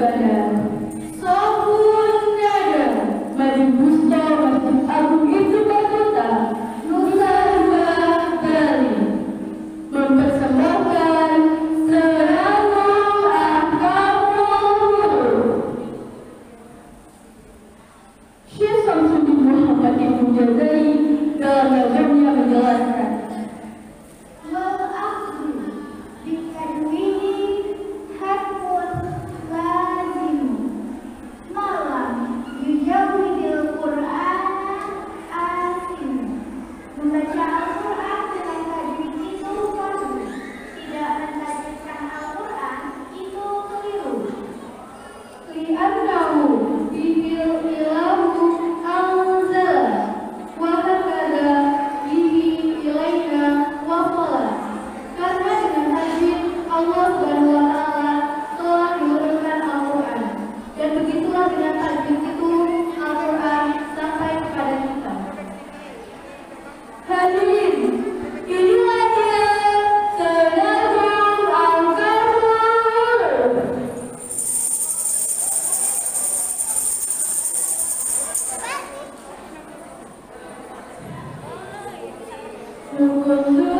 Yeah. You.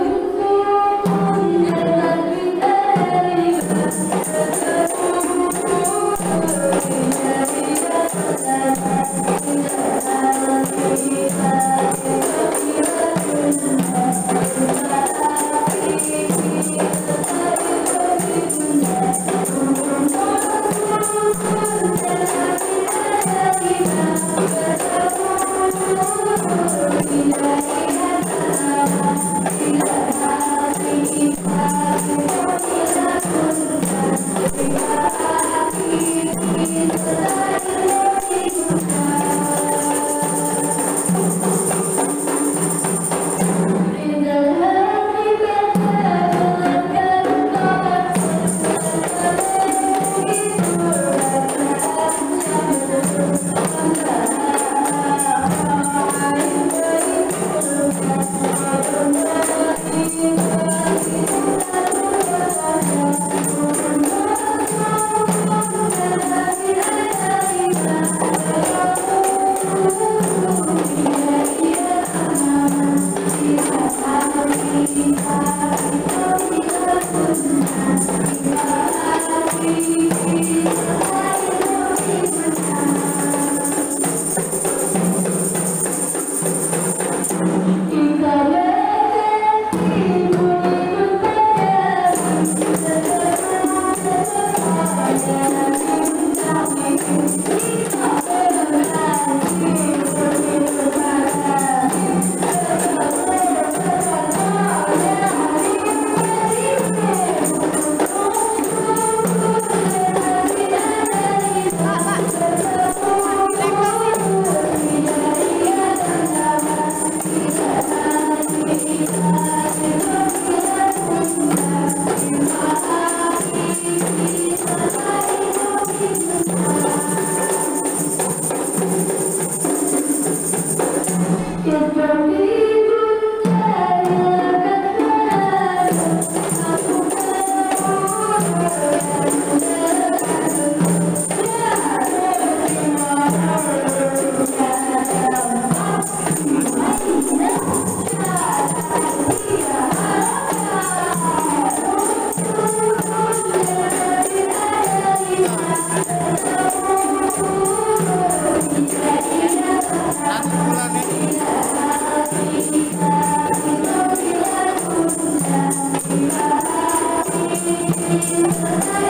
Música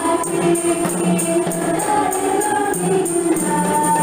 Thank you.